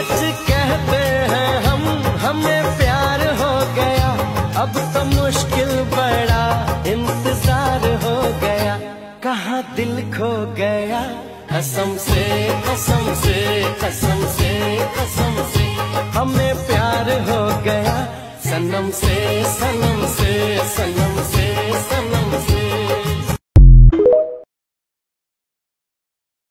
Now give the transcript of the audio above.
सच कहते हैं हम, हमें प्यार हो गया। अब तो मुश्किल बड़ा इंतज़ार हो गया। कहाँ दिल खो गया? कसम से कसम से कसम से कसम से। हमें प्यार हो गया। सनम से सनम से